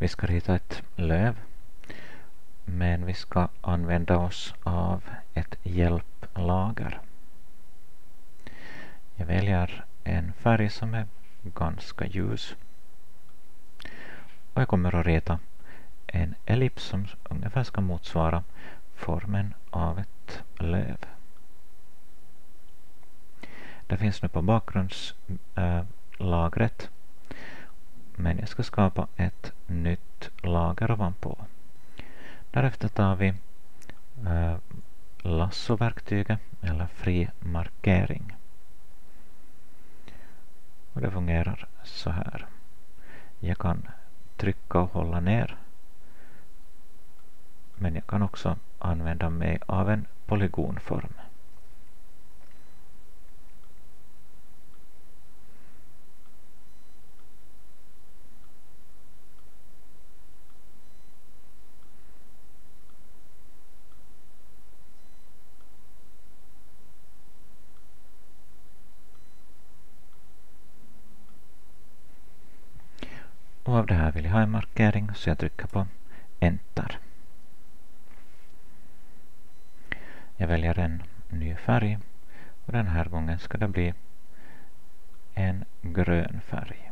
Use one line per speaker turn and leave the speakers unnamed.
Vi ska rita ett löv men vi ska använda oss av ett hjälplager. Jag väljer en färg som är ganska ljus. Och jag kommer att rita en ellips som ungefär ska motsvara formen av ett löv. Det finns nu på bakgrundslagret men jag ska skapa ett nytt lager ovanpå. Därefter tar vi eh, lassoverktyget eller fri markering. Och det fungerar så här. Jag kan trycka och hålla ner men jag kan också använda mig av en polygonform. Och av det här vill jag ha en markering så jag trycker på Enter. Jag väljer en ny färg och den här gången ska det bli en grön färg.